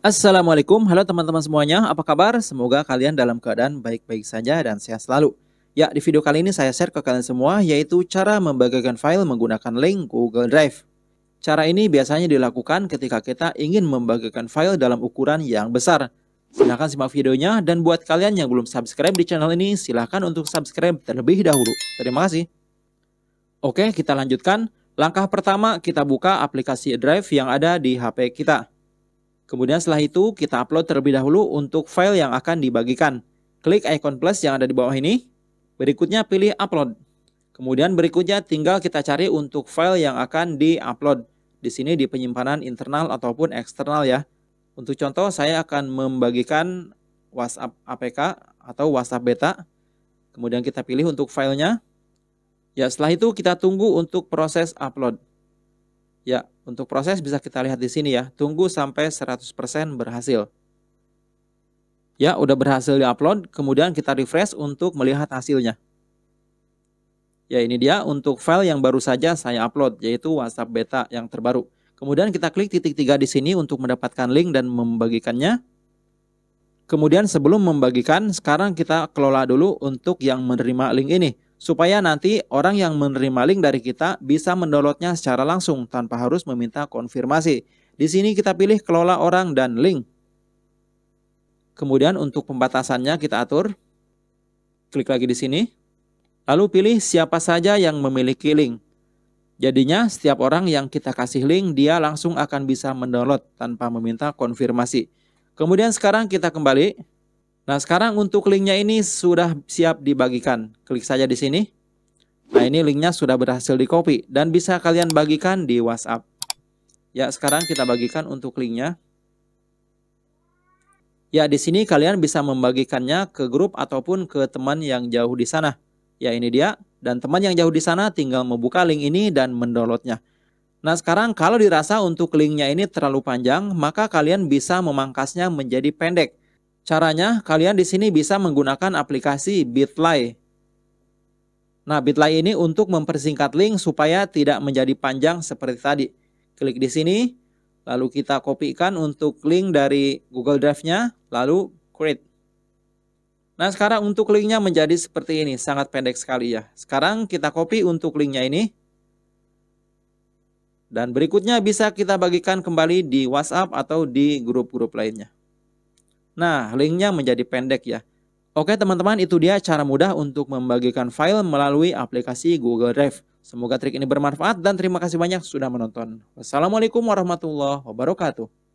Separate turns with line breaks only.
Assalamualaikum, halo teman-teman semuanya, apa kabar? Semoga kalian dalam keadaan baik-baik saja dan sehat selalu. Ya, di video kali ini saya share ke kalian semua yaitu cara membagikan file menggunakan link Google Drive. Cara ini biasanya dilakukan ketika kita ingin membagikan file dalam ukuran yang besar. Silahkan simak videonya dan buat kalian yang belum subscribe di channel ini, silahkan untuk subscribe terlebih dahulu. Terima kasih. Oke, kita lanjutkan. Langkah pertama, kita buka aplikasi Drive yang ada di HP kita. Kemudian setelah itu kita upload terlebih dahulu untuk file yang akan dibagikan. Klik icon plus yang ada di bawah ini. Berikutnya pilih upload. Kemudian berikutnya tinggal kita cari untuk file yang akan di-upload. Di sini di penyimpanan internal ataupun eksternal ya. Untuk contoh saya akan membagikan WhatsApp APK atau WhatsApp beta. Kemudian kita pilih untuk filenya. Ya setelah itu kita tunggu untuk proses upload. Ya, untuk proses bisa kita lihat di sini ya. Tunggu sampai 100% berhasil. Ya, udah berhasil di-upload, kemudian kita refresh untuk melihat hasilnya. Ya, ini dia untuk file yang baru saja saya upload, yaitu WhatsApp beta yang terbaru. Kemudian kita klik titik tiga di sini untuk mendapatkan link dan membagikannya. Kemudian sebelum membagikan, sekarang kita kelola dulu untuk yang menerima link ini supaya nanti orang yang menerima link dari kita bisa mendownloadnya secara langsung tanpa harus meminta konfirmasi. Di sini kita pilih kelola orang dan link. Kemudian untuk pembatasannya kita atur. Klik lagi di sini. Lalu pilih siapa saja yang memiliki link. Jadinya setiap orang yang kita kasih link dia langsung akan bisa mendownload tanpa meminta konfirmasi. Kemudian sekarang kita kembali Nah, sekarang untuk linknya ini sudah siap dibagikan. Klik saja di sini. Nah, ini linknya sudah berhasil di copy dan bisa kalian bagikan di WhatsApp. Ya, sekarang kita bagikan untuk linknya. Ya, di sini kalian bisa membagikannya ke grup ataupun ke teman yang jauh di sana. Ya, ini dia. Dan teman yang jauh di sana tinggal membuka link ini dan mendownloadnya. Nah, sekarang kalau dirasa untuk linknya ini terlalu panjang, maka kalian bisa memangkasnya menjadi pendek. Caranya, kalian di sini bisa menggunakan aplikasi Bitly. Nah, Bitly ini untuk mempersingkat link supaya tidak menjadi panjang seperti tadi. Klik di sini, lalu kita kopikan untuk link dari Google Drive-nya, lalu create. Nah, sekarang untuk linknya menjadi seperti ini, sangat pendek sekali ya. Sekarang kita copy untuk linknya ini. Dan berikutnya bisa kita bagikan kembali di WhatsApp atau di grup-grup lainnya. Nah, linknya menjadi pendek ya. Oke teman-teman, itu dia cara mudah untuk membagikan file melalui aplikasi Google Drive. Semoga trik ini bermanfaat dan terima kasih banyak sudah menonton. Wassalamualaikum warahmatullahi wabarakatuh.